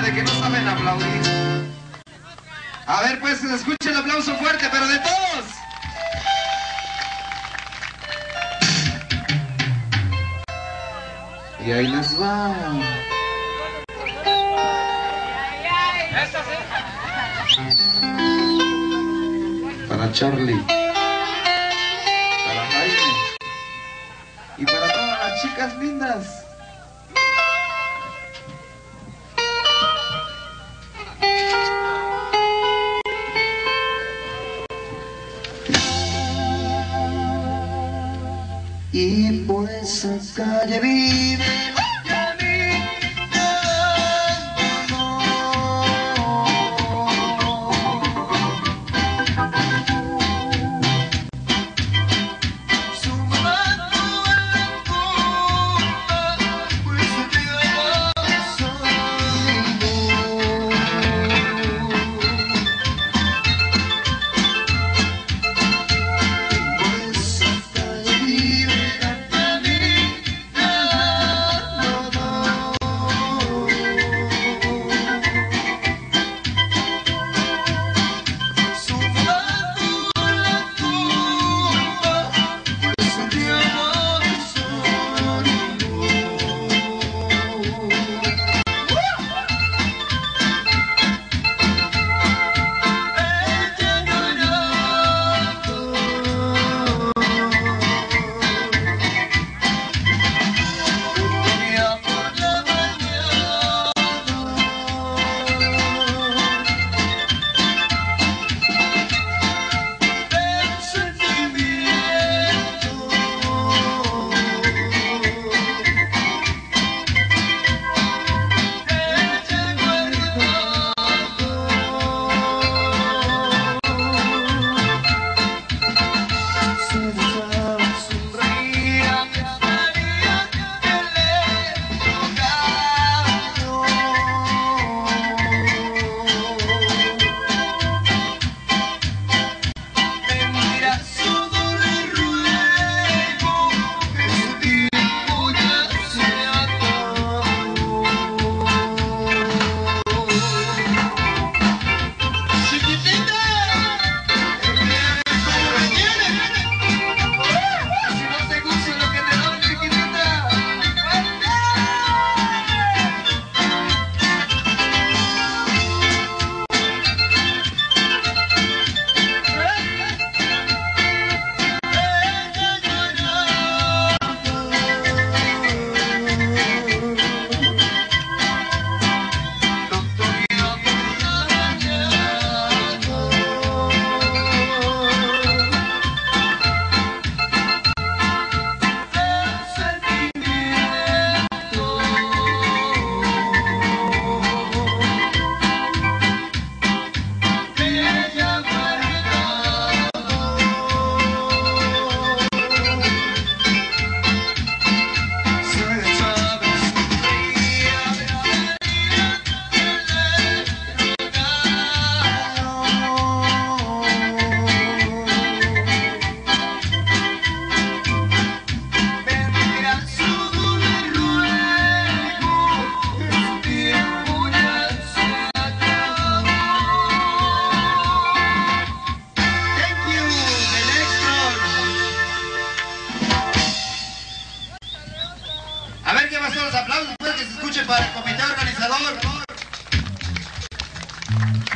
de que no saben aplaudir. A ver, pues, escuchen el aplauso fuerte, pero de todos. Y ahí les va. Para Charlie. Para Jaime. Y para todas las chicas lindas. Y por esa calle vive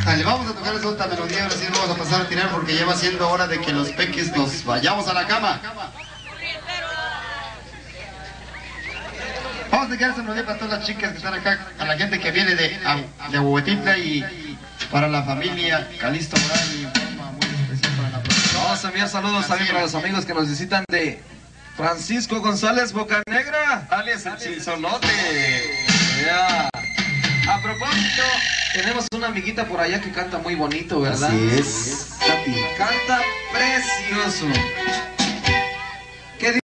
Dale, vamos a tocar esa otra melodía, ahora sí nos vamos a pasar a tirar porque ya va siendo hora de que los peques nos vayamos a la cama. Vamos a dedicar esa melodía para todas las chicas que están acá, a la gente que viene de, a- de y para la familia Calisto Morán y forma muy especial para la producción. Vamos a enviar saludos también para los amigos que nos visitan de Francisco González Bocanegra, alias el Chilzolote. Ya. Tenemos una amiguita por allá que canta muy bonito, ¿verdad? Así es. Canta precioso.